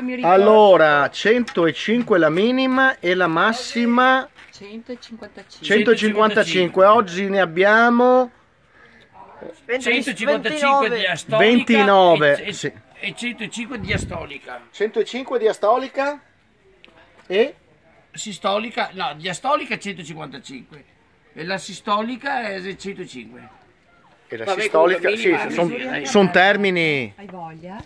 Mi ricordo. Allora, 105 la minima e la massima 155. 155. Oggi ne abbiamo 155 di astolica 29, e, e- sì. e 105 di astolica. 105 di astolica e Sistolica, no, diastolica 155 e la sistolica è 105. e la Vabbè, sistolica. Sì, sono eh. son termini. Hai voglia?